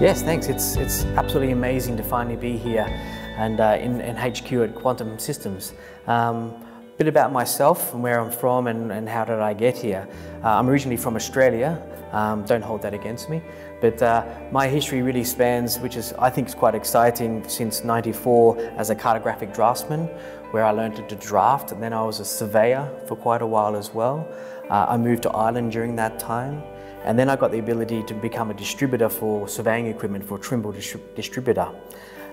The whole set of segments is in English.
Yes, thanks. It's, it's absolutely amazing to finally be here and uh, in, in, HQ at Quantum Systems. Um, a bit about myself and where I'm from and, and how did I get here. Uh, I'm originally from Australia, um, don't hold that against me, but uh, my history really spans, which is I think is quite exciting, since 94 as a cartographic draftsman, where I learned to draft and then I was a surveyor for quite a while as well. Uh, I moved to Ireland during that time. And then I got the ability to become a distributor for surveying equipment for Trimble Distributor.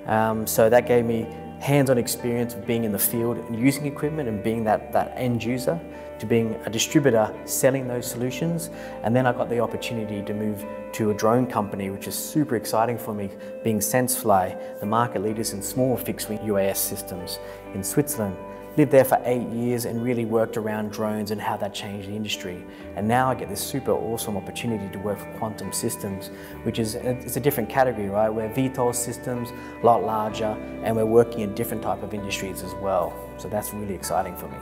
Um, so that gave me hands-on experience of being in the field and using equipment and being that, that end user to being a distributor selling those solutions. And then I got the opportunity to move to a drone company, which is super exciting for me, being SenseFly, the market leaders in small fixed-wing UAS systems in Switzerland. Lived there for eight years and really worked around drones and how that changed the industry. And now I get this super awesome opportunity to work for Quantum Systems, which is it's a different category, right? We're VTOL systems, a lot larger, and we're working in different type of industries as well. So that's really exciting for me.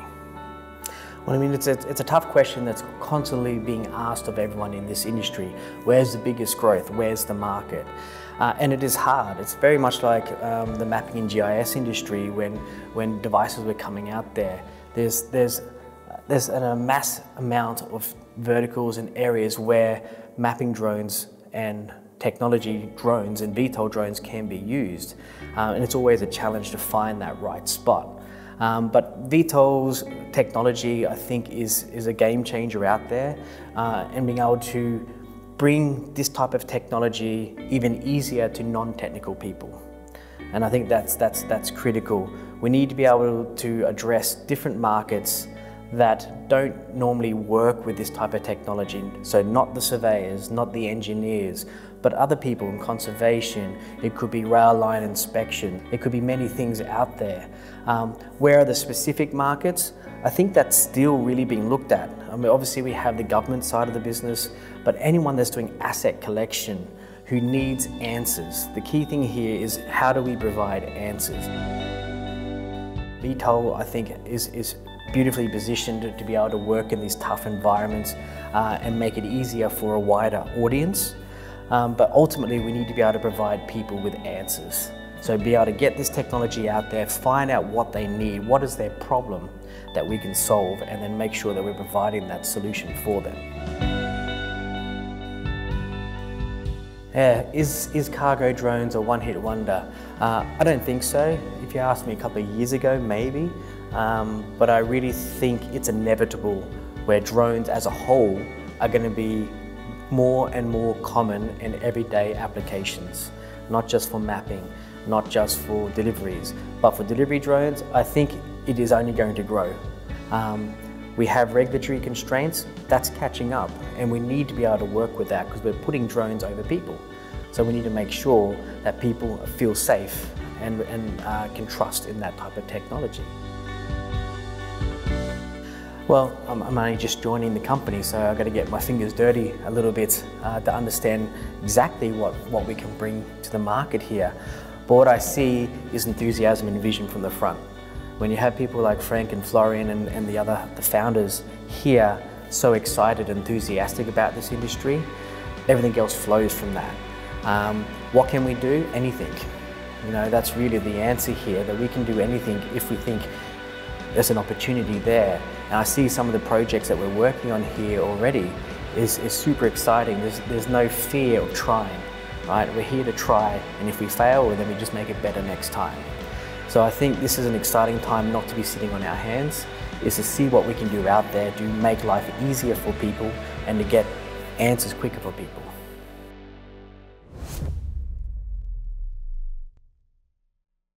Well, I mean, it's a, it's a tough question that's constantly being asked of everyone in this industry. Where's the biggest growth? Where's the market? Uh, and it is hard. It's very much like um, the mapping and GIS industry when, when devices were coming out there. There's, there's, there's a mass amount of verticals and areas where mapping drones and technology drones and VTOL drones can be used. Uh, and it's always a challenge to find that right spot. Um, but VTOL's technology, I think, is, is a game changer out there. Uh, and being able to bring this type of technology even easier to non-technical people. And I think that's, that's, that's critical. We need to be able to address different markets that don't normally work with this type of technology. So not the surveyors, not the engineers, but other people in conservation. It could be rail line inspection. It could be many things out there. Um, where are the specific markets? I think that's still really being looked at. I mean, obviously we have the government side of the business, but anyone that's doing asset collection who needs answers. The key thing here is how do we provide answers? VTOL, I think, is, is beautifully positioned to, be able to work in these tough environments uh, and make it easier for a wider audience. Um, but ultimately, we need to be able to provide people with answers. So be able to get this technology out there, find out what they need, what is their problem that we can solve, and then make sure that we're providing that solution for them. Yeah, is, is cargo drones a one-hit wonder? Uh, I don't think so. If you asked me a couple of years ago, maybe. Um, but I really think it's inevitable where drones as a whole are going to be more and more common in everyday applications, not just for mapping, not just for deliveries, but for delivery drones, I think it is only going to grow. Um, we have regulatory constraints, that's catching up, and we need to be able to work with that because we're putting drones over people. So we need to make sure that people feel safe and, and uh, can trust in that type of technology. Well, I'm, I'm, only just joining the company, so I've got to get my fingers dirty a little bit uh, to understand exactly what, what we can bring to the market here. But what I see is enthusiasm and vision from the front. When you have people like Frank and Florian and, and the other the founders here so excited, enthusiastic about this industry, everything else flows from that. Um, what can we do? Anything. You know, that's really the answer here, that we can do anything if we think there's an opportunity there. And I see some of the projects that we're working on here already is, is super exciting. There's, there's no fear of trying, right? We're here to try, and if we fail, then we just make it better next time. So I think this is an exciting time not to be sitting on our hands, is to see what we can do out there to make life easier for people and to get answers quicker for people.